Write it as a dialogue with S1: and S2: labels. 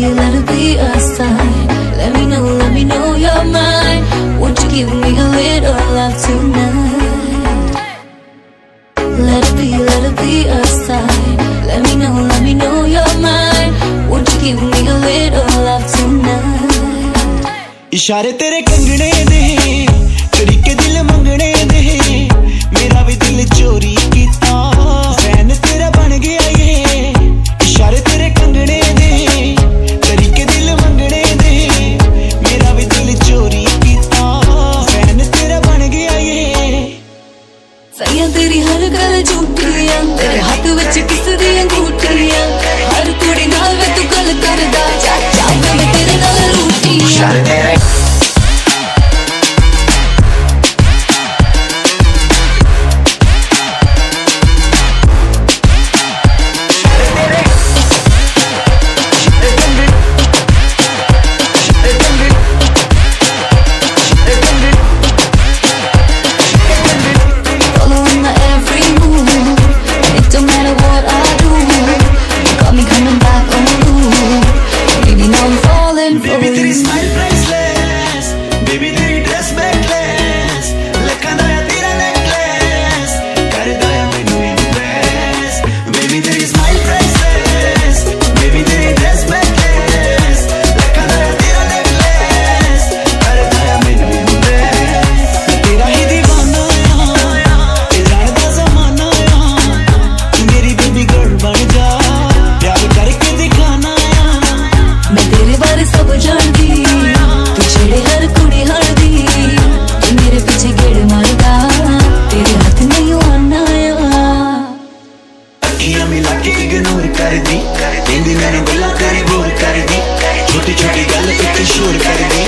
S1: be, let it be a sign Let me know, let me know you're mine Won't you give me a little love tonight? Let it be, let it be a sign Let me know, let me know you're mine Won't you give me a little love tonight? போட்டு வச்சு கிசுறியன் கூட்டுறியா what I do. You got me coming back
S2: ਅੱਖੀਆਂ ਮਿਲਾ ਕੇ ignore ਕਰਦੀ ਕਹਿੰਦੀ ਮੈਨੂੰ ਗੱਲਾਂ ਕਰੀ ਬੋਰ ਕਰਦੀ ਛੋਟੀ ਛੋਟੀ ਗੱਲ ਉੱਤੇ ਸ਼ੋਰ ਕਰਦੀ